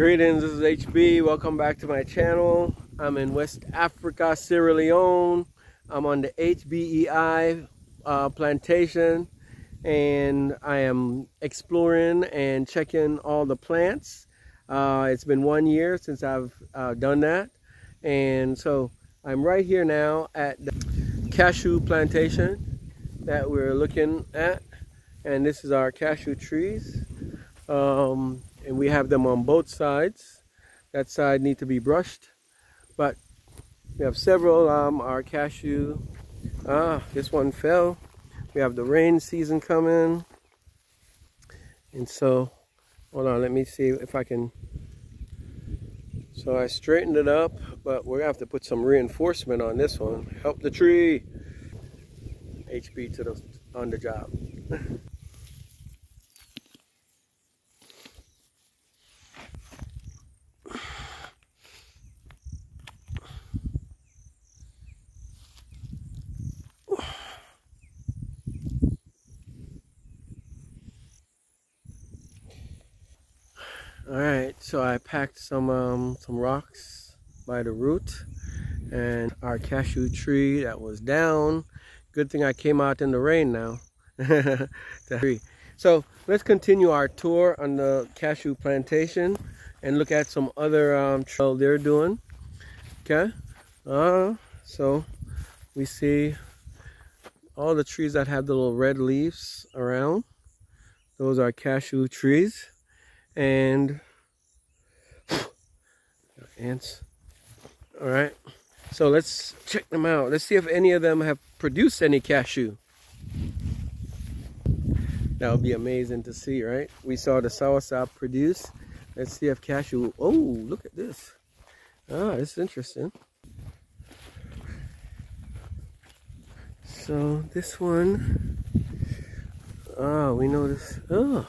Greetings, this is HB. Welcome back to my channel. I'm in West Africa, Sierra Leone. I'm on the HBEI uh, plantation and I am exploring and checking all the plants. Uh, it's been one year since I've uh, done that. And so I'm right here now at the cashew plantation that we're looking at. And this is our cashew trees. Um, and we have them on both sides. That side need to be brushed, but we have several. Um, our cashew, ah, this one fell. We have the rain season coming, and so hold on. Let me see if I can. So I straightened it up, but we're gonna have to put some reinforcement on this one. Help the tree. HB to the on the job. all right so i packed some um, some rocks by the root and our cashew tree that was down. Good thing i came out in the rain now. So let's continue our tour on the cashew plantation and look at some other um, trail they're doing. Okay? Uh so we see all the trees that have the little red leaves around. Those are cashew trees and ants. All right. So let's check them out. Let's see if any of them have produced any cashew. That would be amazing to see right? We saw the soursop produce. Let's see if cashew oh look at this. Ah this is interesting. So this one ah we noticed, oh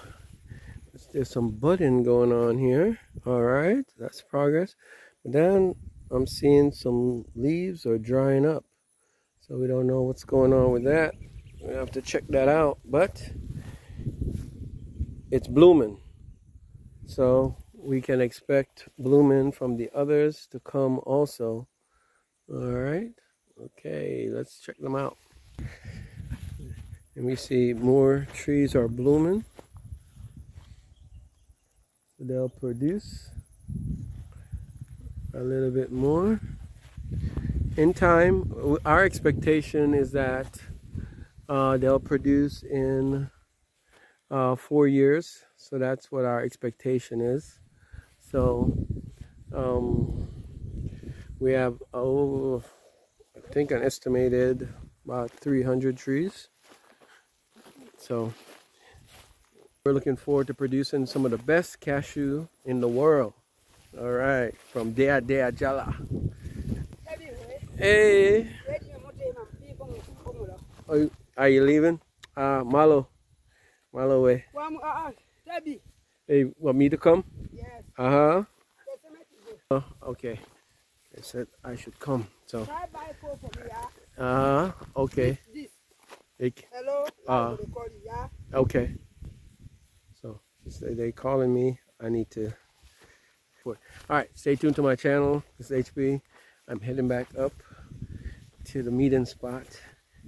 there's some budding going on here. All right that's progress. But then i'm seeing some leaves are drying up. So we don't know what's going on with that. We have to check that out but it's blooming. So we can expect blooming from the others to come also. All right okay let's check them out. And we see more trees are blooming they'll produce a little bit more. In time our expectation is that uh, they'll produce in uh, four years. So that's what our expectation is. So um, we have oh I think an estimated about 300 trees. So we're looking forward to producing some of the best cashew in the world. All right, from Dia Dia Njala. Hey. Are you, are you leaving? Uh, Malo. Malo way. Hey, want me to come? Yes. Uh-huh. Uh, okay. I said I should come. So. Uh-huh. Okay. Hello. Uh, okay. They calling me. I need to. All right, stay tuned to my channel. This is HB. I'm heading back up to the meeting spot,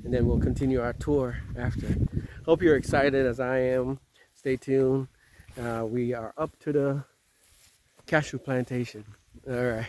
and then we'll continue our tour after. Hope you're excited as I am. Stay tuned. Uh, we are up to the cashew plantation. All right.